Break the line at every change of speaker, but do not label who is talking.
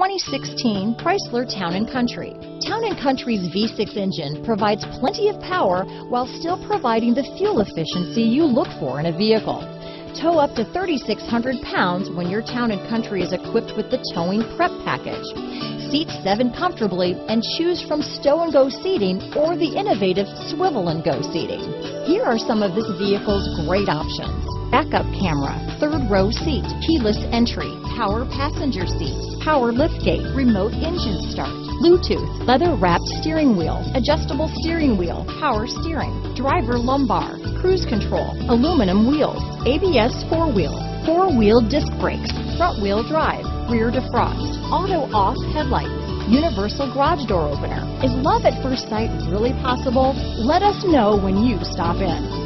2016 Chrysler Town & Country. Town & Country's V6 engine provides plenty of power while still providing the fuel efficiency you look for in a vehicle. Tow up to 3,600 pounds when your Town & Country is equipped with the Towing Prep Package. Seat seven comfortably and choose from stow and go seating or the innovative swivel and go seating. Here are some of this vehicle's great options. Backup camera, third row seat, keyless entry, power passenger seat, power liftgate, remote engine start, Bluetooth, leather wrapped steering wheel, adjustable steering wheel, power steering, driver lumbar, cruise control, aluminum wheels, ABS four wheel, four wheel disc brakes, front wheel drive, rear defrost, auto off headlights, universal garage door opener. Is love at first sight really possible? Let us know when you stop in.